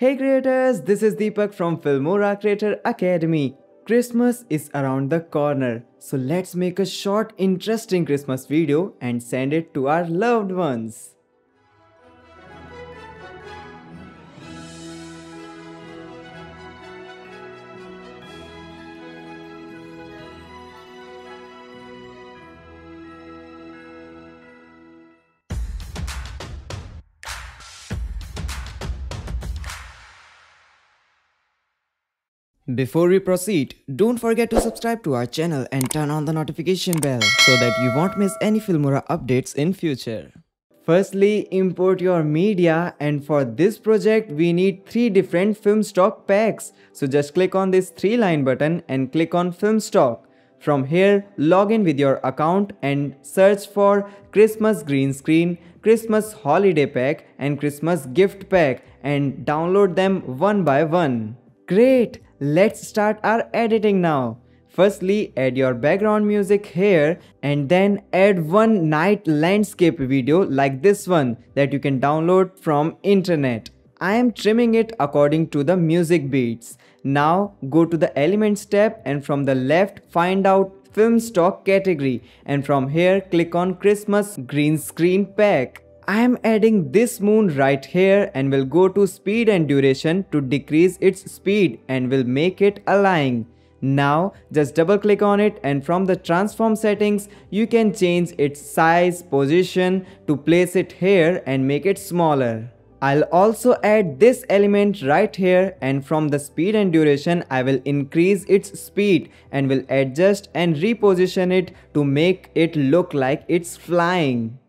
Hey creators, this is Deepak from Filmora Creator Academy. Christmas is around the corner, so let's make a short interesting Christmas video and send it to our loved ones. Before we proceed, don't forget to subscribe to our channel and turn on the notification bell so that you won't miss any Filmora updates in future. Firstly, import your media and for this project we need 3 different film stock packs. So just click on this 3 line button and click on film stock. From here, log in with your account and search for Christmas green screen, Christmas holiday pack and Christmas gift pack and download them one by one. Great! Let's start our editing now. Firstly, add your background music here and then add one night landscape video like this one that you can download from internet. I am trimming it according to the music beats. Now go to the elements tab and from the left find out film stock category and from here click on Christmas green screen pack. I am adding this moon right here and will go to speed and duration to decrease its speed and will make it align. Now just double click on it and from the transform settings you can change its size, position to place it here and make it smaller. I'll also add this element right here and from the speed and duration I will increase its speed and will adjust and reposition it to make it look like it's flying.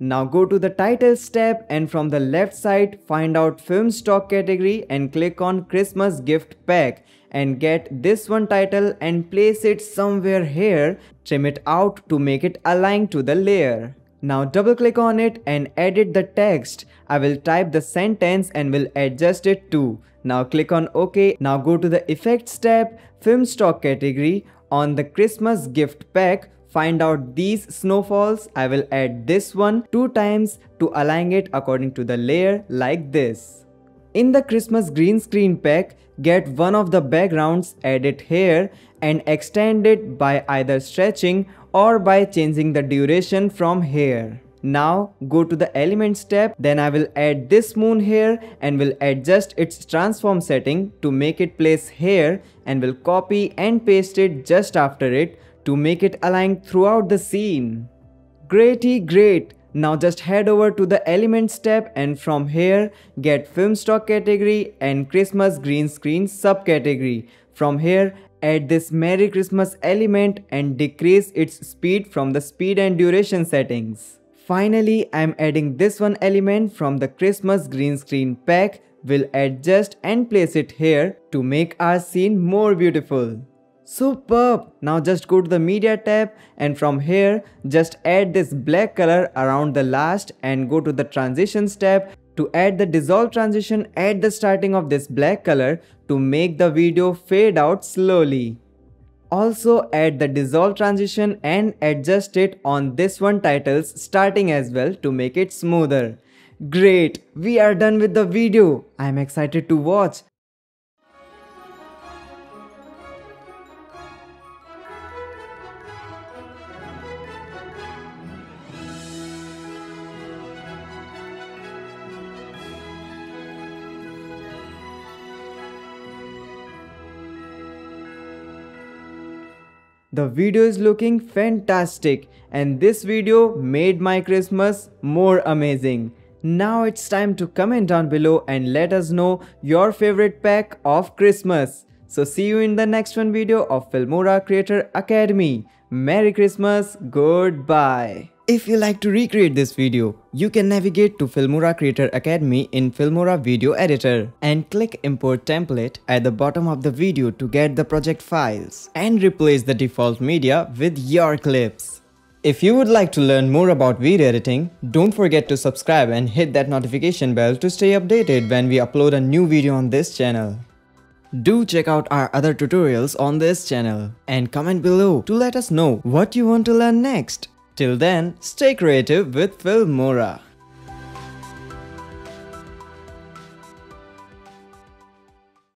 Now go to the titles tab and from the left side find out film stock category and click on Christmas gift pack and get this one title and place it somewhere here, trim it out to make it align to the layer. Now double click on it and edit the text. I will type the sentence and will adjust it too. Now click on OK. Now go to the effects tab, film stock category. On the Christmas gift pack, find out these snowfalls. I will add this one two times to align it according to the layer like this. In the Christmas green screen pack, get one of the backgrounds, add it here and extend it by either stretching or by changing the duration from here. Now go to the elements tab then I will add this moon here and will adjust its transform setting to make it place here and will copy and paste it just after it to make it align throughout the scene. Greaty great! Now just head over to the elements tab and from here get film stock category and Christmas green screen subcategory. From here add this Merry Christmas element and decrease its speed from the speed and duration settings. Finally, I am adding this one element from the Christmas green screen pack. We'll adjust and place it here to make our scene more beautiful. Superb! Now just go to the media tab and from here just add this black color around the last and go to the transitions tab to add the dissolve transition at the starting of this black color to make the video fade out slowly. Also add the dissolve transition and adjust it on this one titles starting as well to make it smoother. Great! We are done with the video. I am excited to watch. The video is looking fantastic and this video made my Christmas more amazing. Now it's time to comment down below and let us know your favorite pack of Christmas. So see you in the next one video of Filmora Creator Academy. Merry Christmas, goodbye. If you like to recreate this video, you can navigate to Filmora Creator Academy in Filmora Video Editor and click Import Template at the bottom of the video to get the project files and replace the default media with your clips. If you would like to learn more about video editing, don't forget to subscribe and hit that notification bell to stay updated when we upload a new video on this channel. Do check out our other tutorials on this channel and comment below to let us know what you want to learn next. Till then, stay creative with Filmora.